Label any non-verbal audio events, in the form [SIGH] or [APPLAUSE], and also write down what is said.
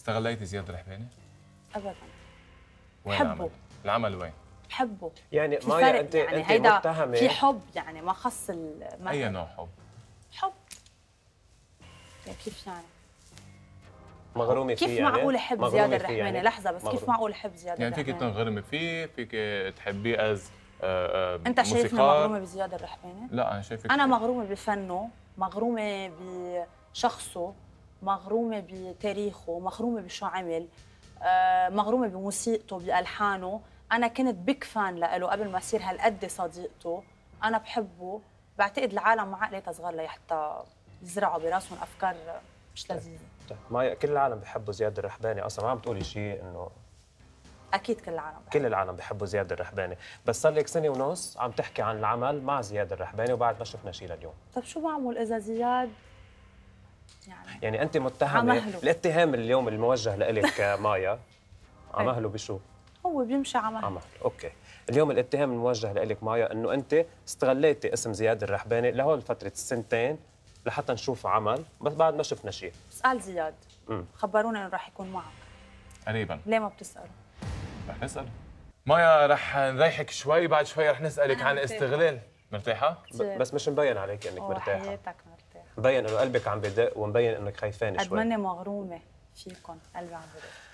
استغليتي زياد الرحباني؟ ابدا وين بحبه. العمل؟ العمل وين؟ بحبه يعني مايا فرق انت يعني أنت هيدا متهمة في حب يعني ما خص المثل أي نوع حب؟ حب يعني كيف يعني مغرومة فيه كيف يعني معقول احب زياد الرحماني يعني؟ لحظة بس كيف مغرومة. معقول احب زياد يعني فيك تنغرمي فيه فيك تحبيه از آه، آه، أنت شايفني. مغرومة بزياد الرحماني لا أنا شايفك أنا مغرومة بفنه مغرومة بشخصه مغرومة بتاريخه مغرومة بشو عمل آه، مغرومة بموسيقته بألحانه. أنا كنت بيك فان له قبل ما أصير هالقد صديقته. أنا بحبه. بعتقد العالم ما عقليتها صغار لحتى يزرعوا براسهم أفكار مش لذيذة. طيب، مايا كل العالم بحبوا زياد الرحباني. أصلا ما عم تقولي شيء إنه أكيد كل العالم كل العالم بحبوا زياد الرحباني. بس صار لك سنة ونص عم تحكي عن العمل مع زياد الرحباني وبعد ما شفنا شيء لليوم. طب شو بعمل إذا زياد يعني. يعني انت متهمة عمهله. الاتهام اليوم الموجه لك [LAUGHS] مايا. عمهله بشو؟ هو بيمشي عمل عمل أوكي. اليوم الاتهام الموجه لك مايا إنه انت استغليتي اسم زياد الرحباني لهول فترة السنتين لحتى نشوف عمل بس بعد ما شفنا شيء اسال زياد. مم. خبرونا إنه راح يكون معك. قريبا. ليه ما بتسأله؟ رح نسأل. مايا رح نريحك شوي بعد شوي رح نسألك عن مرتاحة. استغلال. مرتاحة؟ ب- بس مش مبين عليك إنك مرتاحة. حياتك مبين إنه قلبك عم بدق ومبين إنك خايفانة شوي. اتمنى مغرومة فيكم قلبي عم بدق